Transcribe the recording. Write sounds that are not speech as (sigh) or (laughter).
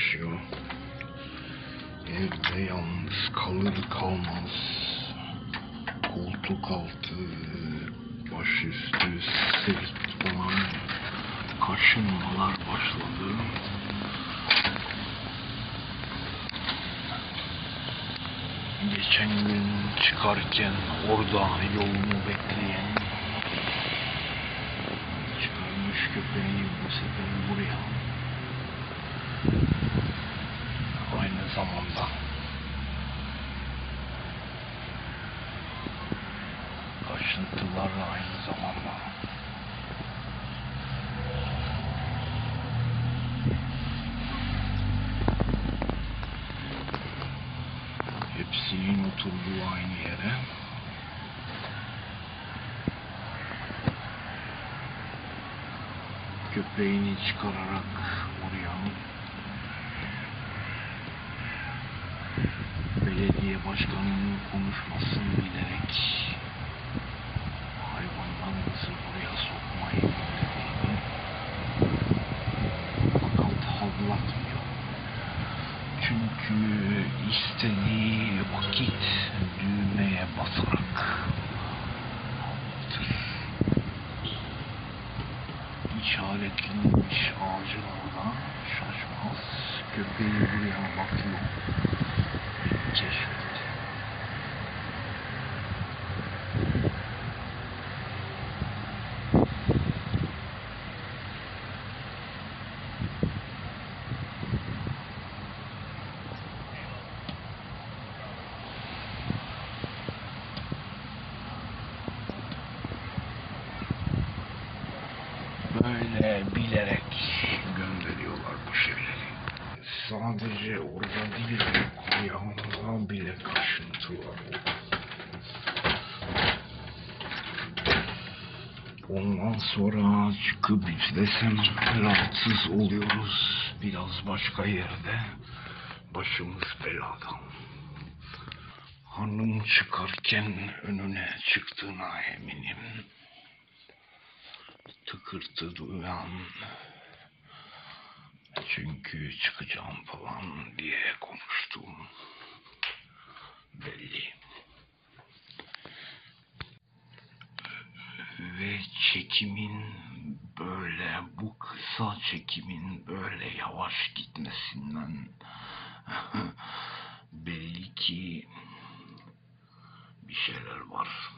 başlıyor. Evde yalnız kalır kalmaz koltuk altı, başüstü sırt falan kaşınmalar başladı. Geçen gün çıkarken orada yolumu bekleyen çıkarmış köpeğini bu sefer buraya. Zamanda. Kaşıntılarla aynı zamanda. Hepsinin oturduğu aynı yere. Köpeğini çıkararak belediye başkanının konuşmasını bilerek hayvanlarımızı buraya sokmayı öneriyorum. Fakat havlatmıyor. Çünkü istediği vakit düğmeye basarak havlatır. İşaretlenmiş ağacın orada şaşmaz. Köpeği buraya bakıyor. Böyle bilerek gönderiyorlar bu şeyleri. Sadece orada değil, ayağımda bile kaşıntılar. Ondan sonra çıkıp izlesem rahatsız oluyoruz. Biraz başka yerde. Başımız belada. Hanım çıkarken önüne çıktığına eminim tıkırtı duyan çünkü çıkacağım falan diye konuştuğum belli. Ve çekimin böyle bu kısa çekimin böyle yavaş gitmesinden (laughs) belli ki bir şeyler var.